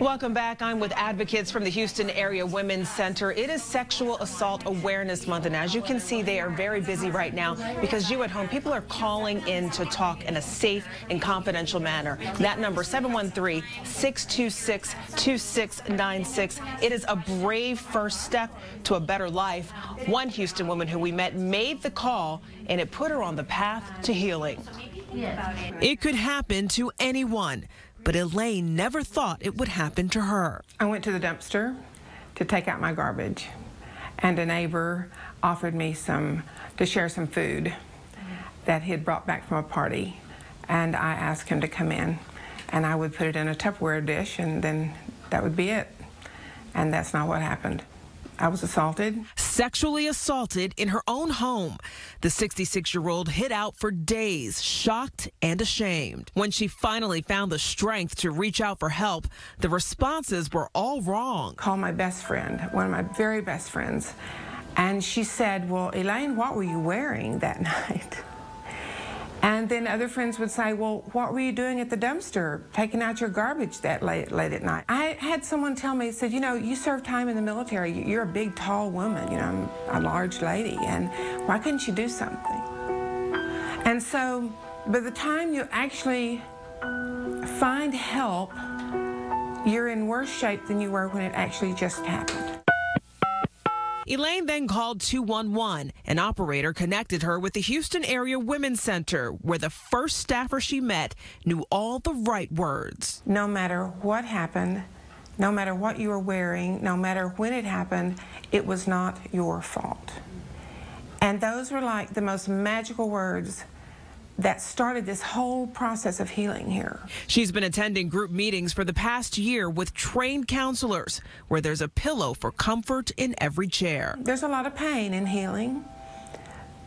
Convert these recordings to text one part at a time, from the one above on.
Welcome back. I'm with advocates from the Houston Area Women's Center. It is Sexual Assault Awareness Month, and as you can see, they are very busy right now because you at home, people are calling in to talk in a safe and confidential manner. That number, 713-626-2696. It is a brave first step to a better life. One Houston woman who we met made the call, and it put her on the path to healing. It could happen to anyone, but Elaine never thought it would happen to her. I went to the dumpster to take out my garbage, and a neighbor offered me some to share some food that he had brought back from a party, and I asked him to come in, and I would put it in a Tupperware dish, and then that would be it. And that's not what happened. I was assaulted. Sexually assaulted in her own home. The 66 year old hid out for days, shocked and ashamed. When she finally found the strength to reach out for help, the responses were all wrong. Called my best friend, one of my very best friends, and she said, Well, Elaine, what were you wearing that night? And then other friends would say, well, what were you doing at the dumpster, taking out your garbage that late, late at night? I had someone tell me, said, you know, you served time in the military. You're a big, tall woman. You know, I'm a large lady. And why couldn't you do something? And so by the time you actually find help, you're in worse shape than you were when it actually just happened. Elaine then called 211. An operator connected her with the Houston Area Women's Center, where the first staffer she met knew all the right words. No matter what happened, no matter what you were wearing, no matter when it happened, it was not your fault. And those were like the most magical words that started this whole process of healing here. She's been attending group meetings for the past year with trained counselors where there's a pillow for comfort in every chair. There's a lot of pain in healing,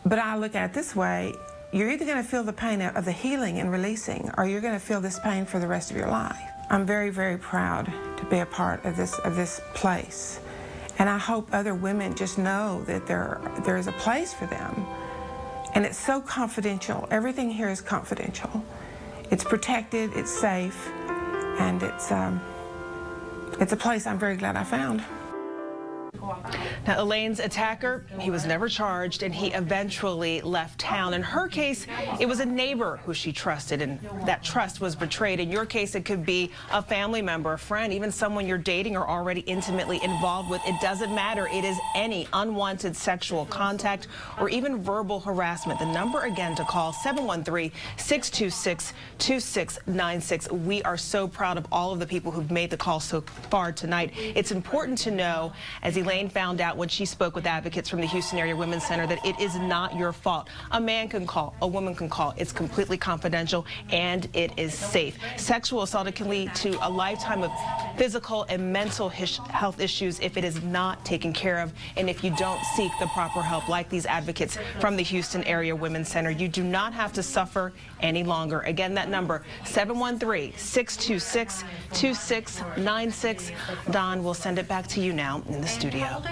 but I look at it this way. You're either going to feel the pain of the healing and releasing, or you're going to feel this pain for the rest of your life. I'm very, very proud to be a part of this, of this place. And I hope other women just know that there, there is a place for them and it's so confidential. Everything here is confidential. It's protected, it's safe, and it's, um, it's a place I'm very glad I found. Now, Elaine's attacker, he was never charged, and he eventually left town. In her case, it was a neighbor who she trusted, and that trust was betrayed. In your case, it could be a family member, a friend, even someone you're dating or already intimately involved with. It doesn't matter. It is any unwanted sexual contact or even verbal harassment. The number again to call, 713-626-2696. We are so proud of all of the people who've made the call so far tonight. It's important to know, as Elaine found out when she spoke with advocates from the Houston Area Women's Center that it is not your fault. A man can call, a woman can call. It's completely confidential and it is safe. Sexual assault can lead to a lifetime of physical and mental health issues if it is not taken care of and if you don't seek the proper help like these advocates from the Houston Area Women's Center. You do not have to suffer any longer. Again, that number 713-626-2696. Don, we'll send it back to you now in the studio yeah.